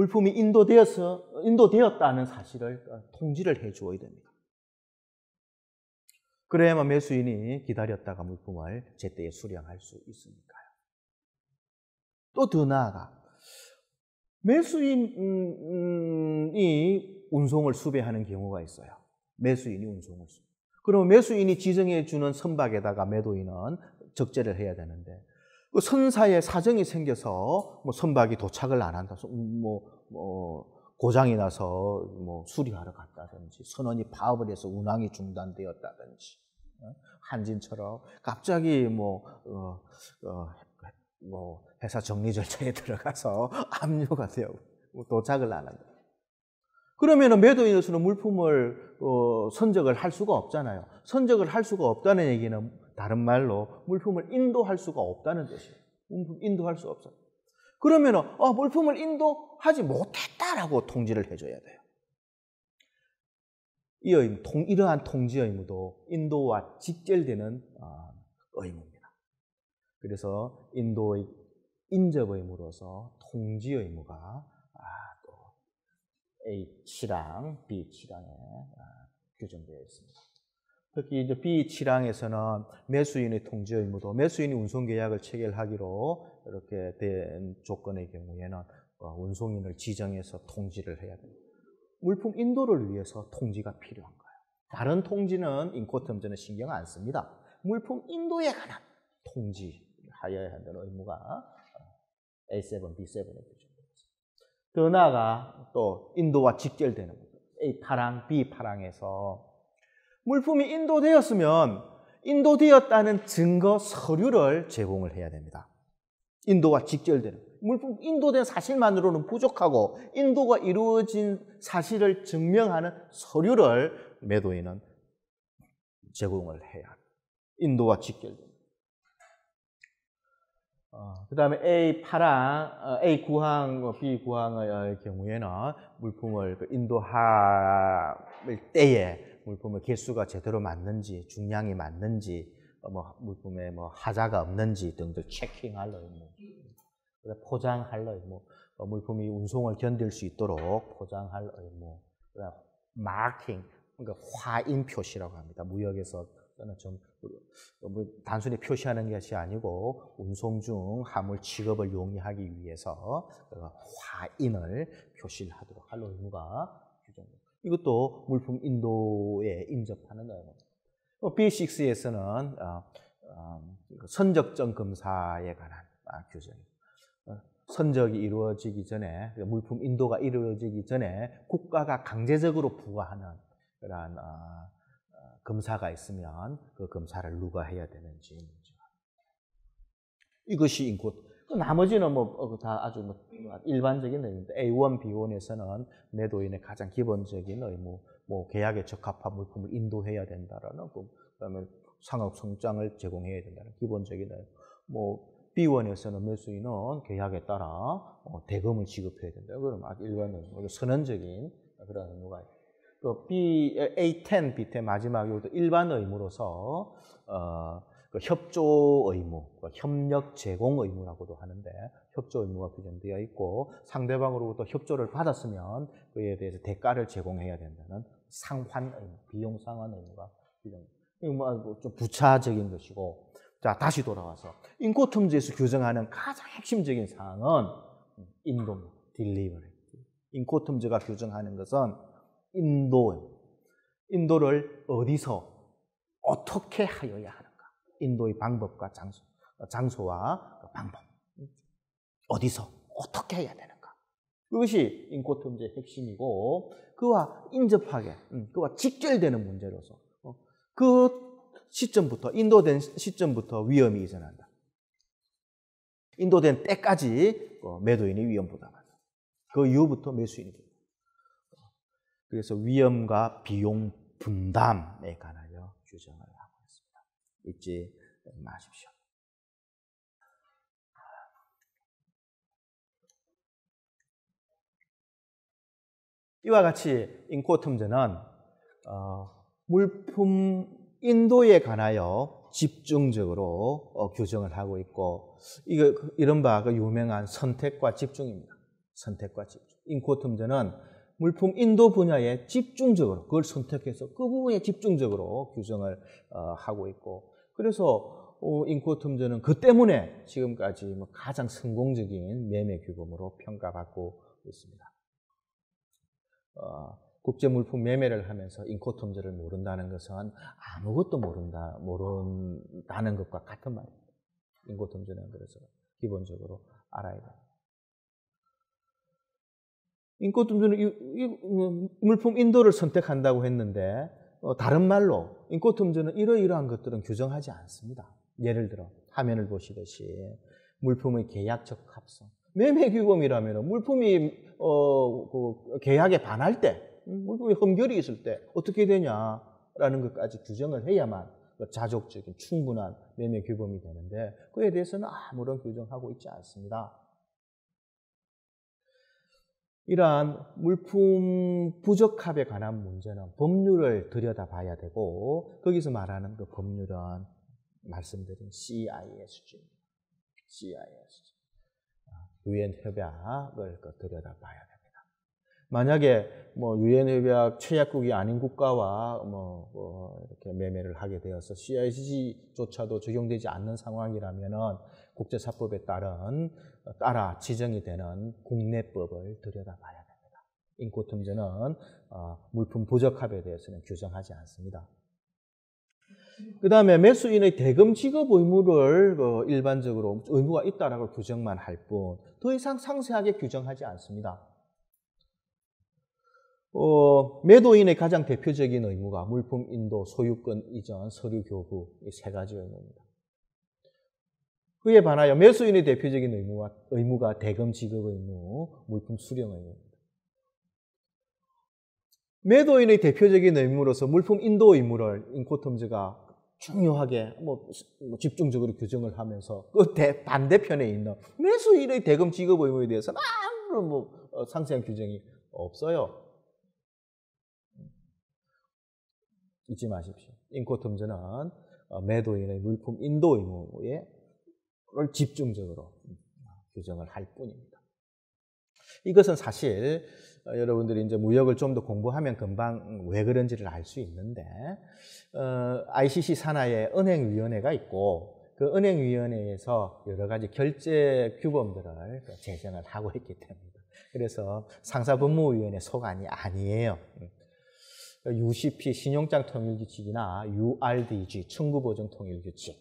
물품이 인도되어서 인도되었다는 사실을 통지를 해 주어야 됩니다. 그래야만 매수인이 기다렸다가 물품을 제때에 수령할 수 있으니까요. 또 더 나아가 매수인이 운송을 수배하는 경우가 있어요. 매수인이 운송을 수배. 그러면 매수인이 지정해 주는 선박에다가 매도인은 적재를 해야 되는데 그 선사에 사정이 생겨서 뭐 선박이 도착을 안 한다, 뭐, 뭐 고장이 나서 뭐 수리하러 갔다든지 선원이 파업을 해서 운항이 중단되었다든지 어? 한진처럼 갑자기 뭐, 어, 어, 뭐 회사 정리 절차에 들어가서 압류가 되어 뭐 도착을 안 한다. 그러면 매도인으로서는 물품을 어, 선적을 할 수가 없잖아요. 선적을 할 수가 없다는 얘기는 다른 말로 물품을 인도할 수가 없다는 뜻이에요. 물품 인도할 수 없어. 그러면 어, 물품을 인도하지 못했다라고 통지를 해줘야 돼요. 이 의무, 통, 이러한 통지 의무도 인도와 직결되는 어, 의무입니다. 그래서 인도의 인접 의무로서 통지 의무가 아, 또 H랑 B치랑에 아, 규정되어 있습니다. 특히 이제 B7항에서는 매수인의 통지 의무도 매수인이 운송 계약을 체결하기로 이렇게 된 조건의 경우에는 어, 운송인을 지정해서 통지를 해야 됩니다. 물품 인도를 위해서 통지가 필요한 거예요. 다른 통지는 인코텀즈는 신경 안 씁니다. 물품 인도에 관한 통지하여야 한다는 의무가 A7, B7에 규정되어 더 나아가 또 인도와 직결되는 A8항, B8항에서 물품이 인도되었으면 인도되었다는 증거 서류를 제공을 해야 됩니다. 인도와 직결되는 물품 인도된 사실만으로는 부족하고 인도가 이루어진 사실을 증명하는 서류를 매도인은 제공을 해야 합니다. 인도와 직결된. 어, 그 다음에 A 8항, 어, A 9항, B 9항의 경우에는 물품을 그 인도할 때에 물품의 개수가 제대로 맞는지, 중량이 맞는지, 어, 뭐 물품에 뭐 하자가 없는지 등등 체킹할 의무, 포장할 의무, 어, 물품이 운송을 견딜 수 있도록 포장할 의무, 마킹, 그러니까 화인 표시라고 합니다. 무역에서 저는 좀뭐 단순히 표시하는 것이 아니고 운송 중 화물 취급을 용이하기 위해서 화인을 표시하도록 할 의무가. 이것도 물품 인도에 인접하는 의무입니다. B6에서는 어, 어, 선적점 검사에 관한 아, 규정입니다. 어, 선적이 이루어지기 전에 물품 인도가 이루어지기 전에 국가가 강제적으로 부과하는 그러한 검사가 있으면 그 검사를 누가 해야 되는지 이것이 인 코그 나머지는 뭐다 어, 아주 뭐 일반적인 내용인데 A1, B1에서는 매도인의 가장 기본적인 의무, 뭐 계약에 적합한 물품을 인도해야 된다라는 그 그다음에 상업 성장을 제공해야 된다는 기본적인 의무. 뭐 B1에서는 매수인은 계약에 따라 어, 대금을 지급해야 된다. 그럼 아주 일반적인 선언적인 그런 의무가 있다. 또 B, A10, B10 마지막으로 일반 의무로서 어, 그 협조 의무, 그 협력 제공 의무라고도 하는데 협조 의무가 규정되어 있고 상대방으로부터 협조를 받았으면 그에 대해서 대가를 제공해야 된다는 상환 의무, 비용 상환 의무가 규정됩니다. 이거 뭐좀 부차적인 것이고 자 다시 돌아와서 인코텀즈에서 규정하는 가장 핵심적인 사항은 인도, 딜리버리. 인코텀즈가 규정하는 것은 인도, 인도를 어디서 어떻게 하여야 하는가? 인도의 방법과 장소, 장소와 방법. 어디서 어떻게 해야 되는가? 그것이 인코텀즈의 핵심이고 그와 인접하게, 음, 그와 직결되는 문제로서 어, 그 시점부터 인도된 시점부터 위험이 이전한다. 인도된 때까지 어, 매도인이 위험 부담한다. 그 이후부터 매수인이. 그래서 위험과 비용 분담에 관하여 규정을. 잊지 마십시오. 이와 같이 인코텀즈는 어, 물품 인도에 관하여 집중적으로 어, 규정을 하고 있고 이거 이른바 그 유명한 선택과 집중입니다. 선택과 집중. 인코텀제는 물품 인도 분야에 집중적으로 그걸 선택해서 그 부분에 집중적으로 규정을 어, 하고 있고 그래서 어, 인코텀제는 그 때문에 지금까지 뭐 가장 성공적인 매매 규범으로 평가받고 있습니다. 어, 국제 물품 매매를 하면서 인코텀제를 모른다는 것은 아무것도 모른다 모른다는 것과 같은 말입니다. 인코텀제는 그래서 기본적으로 알아야 됩니다. 인코텀제는 이, 이, 음, 물품 인도를 선택한다고 했는데 어, 다른 말로 인코텀제는 이러이러한 것들은 규정하지 않습니다. 예를 들어 화면을 보시듯이 물품의 계약적 합성, 매매 규범이라면 물품이 어, 그 계약에 반할 때, 음, 물품이 흠결이 있을 때 어떻게 되냐라는 것까지 규정을 해야만 그 자족적인 충분한 매매 규범이 되는데 그에 대해서는 아무런 규정하고 있지 않습니다. 이러한 물품 부적합에 관한 문제는 법률을 들여다봐야 되고 거기서 말하는 그 법률은 말씀드린 CISG입니다. CISG. 유엔 협약을 그 들여다봐야 됩니다. 만약에 뭐 유엔 협약 최약국이 아닌 국가와 뭐, 뭐 이렇게 매매를 하게 되어서 CISG조차도 적용되지 않는 상황이라면은 국제사법에 따른 따라 지정이 되는 국내법을 들여다봐야 됩니다. 인코통제는 어, 물품 부적합에 대해서는 규정하지 않습니다. 그 다음에 매수인의 대금 지급 의무를 그 일반적으로 의무가 있다라고 규정만 할 뿐 더 이상 상세하게 규정하지 않습니다. 어, 매도인의 가장 대표적인 의무가 물품 인도, 소유권 이전, 서류 교부 이 세 가지 의무입니다. 그에 반하여 매수인의 대표적인 의무가, 의무가 대금 지급 의무, 물품 수령 의무입니다. 매도인의 대표적인 의무로서 물품 인도 의무를 인코텀즈가 중요하게 뭐, 뭐 집중적으로 규정을 하면서 그 대, 반대편에 있는 매수인의 대금 지급 의무에 대해서는 아무런 뭐 어, 상세한 규정이 없어요. 잊지 마십시오. 인코텀즈는 어, 매도인의 물품 인도 의무에 를 집중적으로 규정을 할 뿐입니다. 이것은 사실 어, 여러분들이 이제 무역을 좀 더 공부하면 금방 왜 그런지를 알 수 있는데 어, ICC 산하에 은행위원회가 있고 그 은행위원회에서 여러 가지 결제 규범들을 그 제정을 하고 있기 때문입니다. 그래서 상사법무위원회 소관이 아니에요. UCP 신용장 통일규칙이나 URDG 청구보증 통일규칙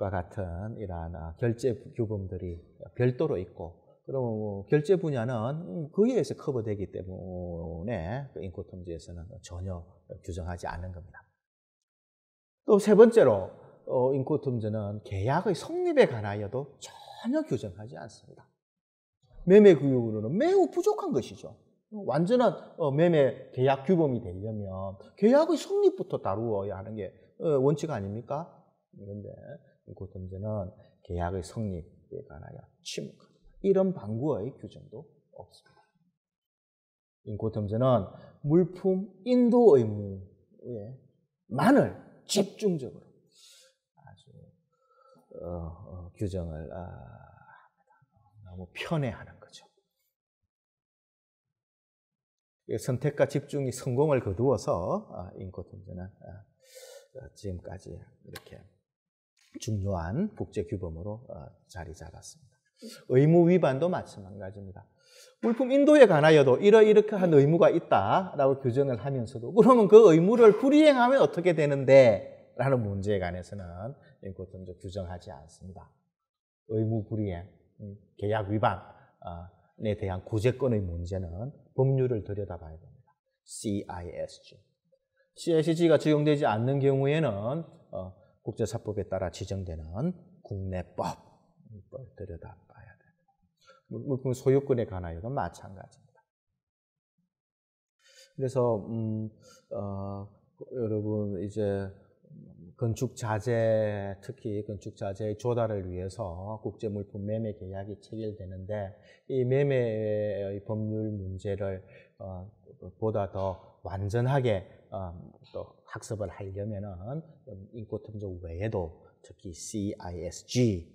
과 같은 이러한 아, 결제 규범들이 별도로 있고 그럼 뭐 결제 분야는 그 위에서 커버되기 때문에 그 인코통지에서는 전혀 규정하지 않는 겁니다. 또 세 번째로 어, 인코통제는 계약의 성립에 관하여도 전혀 규정하지 않습니다. 매매 규율로는 매우 부족한 것이죠. 완전한 어, 매매 계약 규범이 되려면 계약의 성립부터 다루어야 하는 게 어, 원칙 아닙니까? 그런데 인코통제는 계약의 성립에 관하여 침묵합니다. 이런 방구의 규정도 없습니다. 인코통제는 물품 인도 의무에 만을 집중적으로 아주 어, 어, 규정을 아. 너무 편애하는 거죠. 선택과 집중이 성공을 거두어서 아, 인코통제는 아, 지금까지 이렇게 중요한 국제 규범으로 어, 자리 잡았습니다. 의무 위반도 마찬가지입니다. 물품 인도에 관하여도 이러이렇게 한 의무가 있다라고 규정을 하면서도 그러면 그 의무를 불이행하면 어떻게 되는데? 라는 문제에 관해서는 인코통제 규정하지 않습니다. 의무 불이행, 음, 계약 위반에 대한 구제권의 문제는 법률을 들여다봐야 됩니다. CISG. CISG가 적용되지 않는 경우에는 어, 국제사법에 따라 지정되는 국내법을 들여다봐야 됩니다. 물품 소유권에 관하여도 마찬가지입니다. 그래서 음, 어, 여러분 이제 건축 자재 특히 건축 자재의 조달을 위해서 국제 물품 매매 계약이 체결되는데 이 매매의 법률 문제를 어, 보다 더 완전하게 어, 또 학습을 하려면은 인코통적 외에도 특히 CISG라는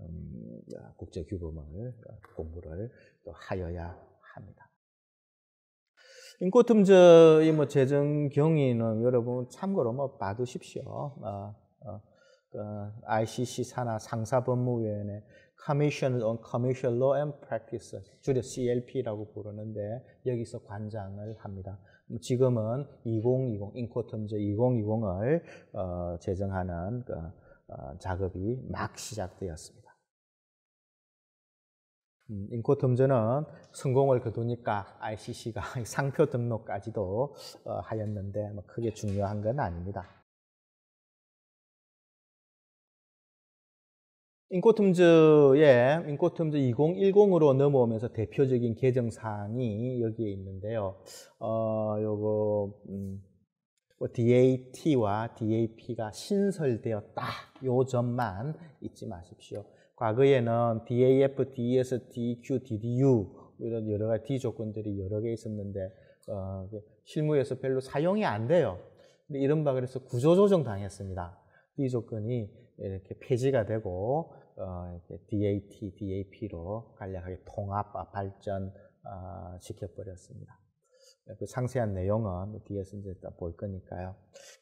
음, 국제 규범을 공부를 또 하여야 합니다. 인코툼즈의 뭐 재정 경위는 여러분 참고로 뭐 봐두십시오. 어, 어, 그 ICC 산하 상사법무위원회 Commission on Commercial Law and Practice, 줄여 CLP라고 부르는데 여기서 관장을 합니다. 지금은 2020 인코텀즈 2020을 어, 제정하는 그, 어, 작업이 막 시작되었습니다. 음, 인코텀즈는 성공을 거두니까 ICC가 상표 등록까지도 어, 하였는데 뭐 크게 중요한 건 아닙니다. 인코텀즈의 인코텀즈 2010으로 넘어오면서 대표적인 개정 사항이 여기에 있는데요. 어, 요거 음, 뭐 DAT와 DAP가 신설되었다. 요 점만 잊지 마십시오. 과거에는 DAF, DES, DQ, DDU 이런 여러 가지 D 조건들이 여러 개 있었는데 어, 그 실무에서 별로 사용이 안 돼요. 근데 이런 바 그래서 구조조정 당했습니다. D 조건이 이렇게 폐지가 되고 어, DAT, DAP로 간략하게 통합, 발전 어, 시켜버렸습니다. 그 상세한 내용은 뒤에서 이제 볼 거니까요.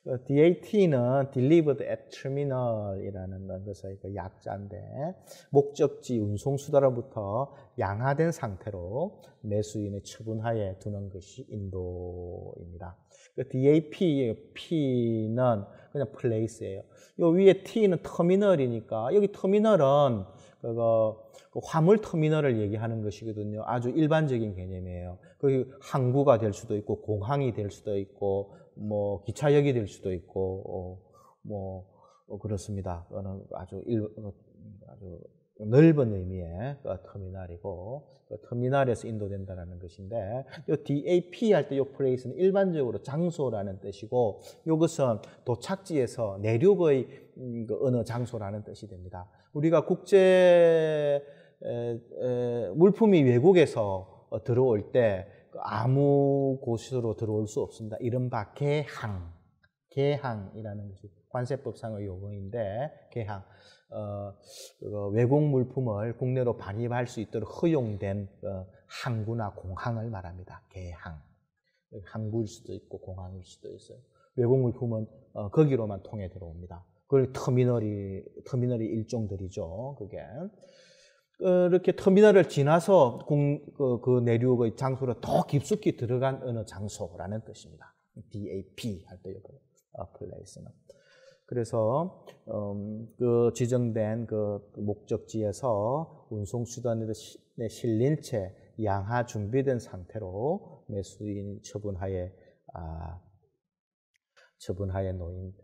그 DAT는 Delivered at Terminal이라는 것의 그 약자인데 목적지 운송 수단로부터 양화된 상태로 매수인의 처분하에 두는 것이 인도입니다. 그 DAP, P는 그냥 플레이스예요. 요 위에 T는 터미널이니까 여기 터미널은 그거 그 화물 터미널을 얘기하는 것이거든요. 아주 일반적인 개념이에요. 그 항구가 될 수도 있고 공항이 될 수도 있고 뭐 기차역이 될 수도 있고 어, 뭐 어, 그렇습니다. 그거는 아주 일, 어, 아주 넓은 의미의 그 터미널이고 그 터미널에서 인도된다는 것인데 이 DAP 할 때 이 프레이스는 일반적으로 장소라는 뜻이고 이것은 도착지에서 내륙의 음, 그 어느 장소라는 뜻이 됩니다. 우리가 국제 물품이 외국에서 어, 들어올 때그 아무 곳으로 들어올 수 없습니다. 이른바 개항, 개항이라는 것이 관세법상의 용어인데 개항. 어, 그 외국 물품을 국내로 반입할 수 있도록 허용된 어, 항구나 공항을 말합니다. 개항. 항구일 수도 있고 공항일 수도 있어요. 외국 물품은 어, 거기로만 통해 들어옵니다. 그걸 터미널이 터미널이 일종들이죠. 그게 그렇게 터미널을 지나서 공, 그, 그 내륙의 장소로 더 깊숙이 들어간 어느 장소라는 뜻입니다. DAP 할 때 이거 어, 플레이스는. 그래서 음, 그 지정된 그 목적지에서 운송 수단에 실린 채 양하 준비된 상태로 매수인 처분하에 아, 처분하에 놓인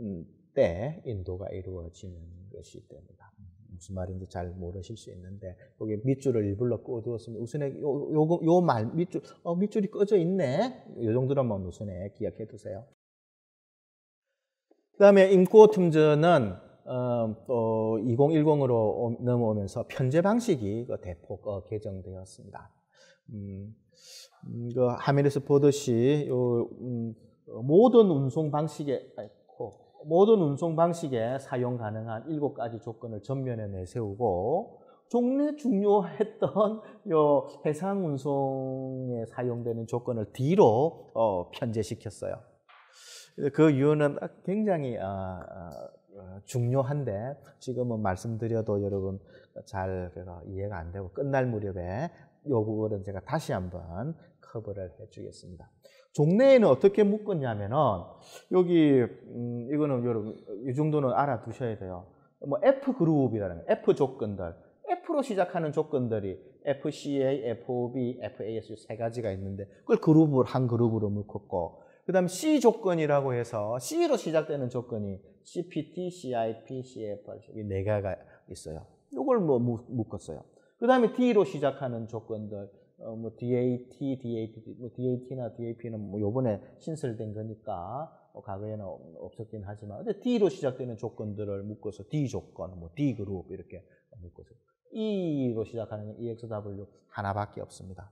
음, 때 인도가 이루어지는 것이 됩니다. 무슨 말인지 잘 모르실 수 있는데 여기 밑줄을 일부러 꺼두었으면 우선에 요, 요, 요 말, 밑줄, 어, 밑줄이 꺼져 있네? 요 정도로만 우선에 기억해 두세요. 그 다음에 인코툼즈는 어, 또 2010으로 넘어오면서 편제 방식이 그 대폭 어, 개정되었습니다. 음, 음, 그 화면에서 보듯이 요, 음, 모든 운송 방식에 모든 운송 방식에 사용 가능한 일곱 가지 조건을 전면에 내세우고 종래 중요했던 요 해상 운송에 사용되는 조건을 뒤로 어, 편제시켰어요. 그 이유는 굉장히 어, 어, 중요한데 지금은 말씀드려도 여러분 잘 이해가 안 되고 끝날 무렵에 요 부분은 제가 다시 한번 커버를 해주겠습니다. 종래에는 어떻게 묶었냐면은 여기 음, 이거는 여러분 이 정도는 알아두셔야 돼요. 뭐 F 그룹이라는 F 조건들, F로 시작하는 조건들이 FCA, FOB, FAS 세 가지가 있는데 그걸 그룹을 한 그룹으로 묶었고 그 다음 C 조건이라고 해서 C로 시작되는 조건이 CPT, CIP, CFR 이네 개가 있어요. 이걸 뭐 묶었어요. 그 다음에 D로 시작하는 조건들 어, 뭐 DAT, DAP, 뭐 DAT나 DAP는 뭐 요번에 신설된 거니까 어, 과거에는 없었긴 하지만 근데 D로 시작되는 조건들을 묶어서 D 조건, 뭐 D 그룹 이렇게 묶어서 E로 시작하는 EXW 하나밖에 없습니다.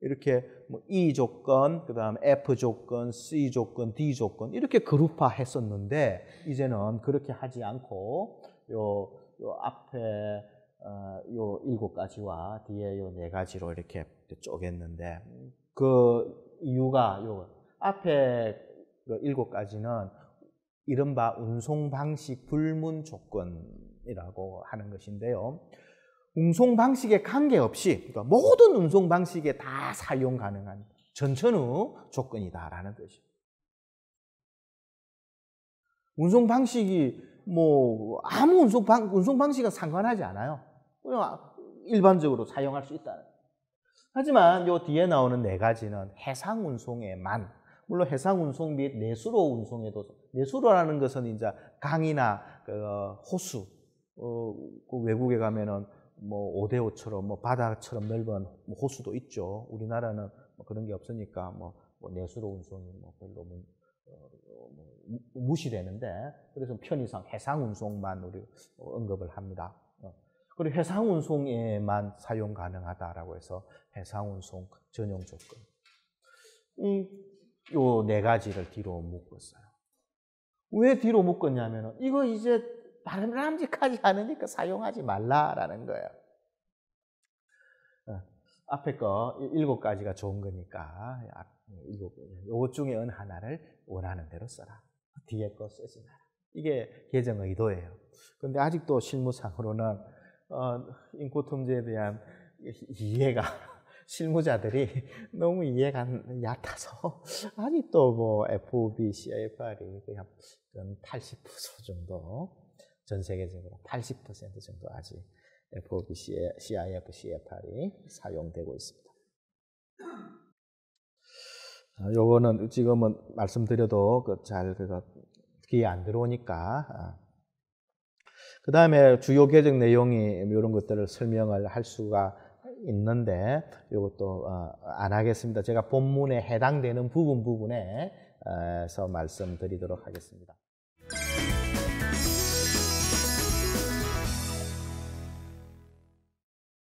이렇게 뭐 E 조건, 그 다음 F 조건, C 조건, D 조건 이렇게 그룹화 했었는데 이제는 그렇게 하지 않고 요 요 앞에 어, 요 일곱 가지와 뒤에 요 네 가지로 이렇게 쪼갰는데 그 이유가 요 앞에 그 일곱 가지는 이른바 운송 방식 불문 조건이라고 하는 것인데요. 운송 방식에 관계없이 그러니까 모든 운송 방식에 다 사용 가능한 전천후 조건이다라는 뜻입니다. 운송 방식이 뭐 아무 운송 방 운송 방식과 상관하지 않아요. 일반적으로 사용할 수 있다. 하지만 요 뒤에 나오는 네 가지는 해상 운송에만 물론 해상 운송 및 내수로 운송에도 내수로라는 것은 이제 강이나 그 호수 어, 그 외국에 가면은 뭐 오대오처럼 뭐 바다처럼 넓은 뭐 호수도 있죠. 우리나라는 뭐 그런 게 없으니까 뭐, 뭐 내수로 운송이 뭐 별로 뭐, 어, 뭐 무시되는데 그래서 편의상 해상 운송만 우리 언급을 합니다. 어. 그리고 해상 운송에만 사용 가능하다라고 해서 해상 운송 전용 조건. 이네 가지를 뒤로 묶었어요. 왜 뒤로 묶었냐면은 이거 이제 바람직하지 않으니까 사용하지 말라라는 거예요. 어, 앞에 거 일곱 가지가 좋은 거니까 일곱 요것 중에 어느 하나를 원하는 대로 써라. 뒤에 거 쓰지 마라. 이게 개정 의도예요. 그런데 아직도 실무상으로는 어, 인코통제에 대한 이해가 실무자들이 너무 이해가 얕아서 아직도 뭐 FOB, CIFR이 그냥 80% 정도 전 세계적으로 80% 정도 아직 FOB, CIF, CFR이 사용되고 있습니다. 요거는 지금은 말씀드려도 그잘 귀에 안 들어오니까 아. 그 다음에 주요 개정 내용이 이런 것들을 설명을 할 수가 있는데 이것도 어, 안 하겠습니다. 제가 본문에 해당되는 부분 부분에서 말씀드리도록 하겠습니다.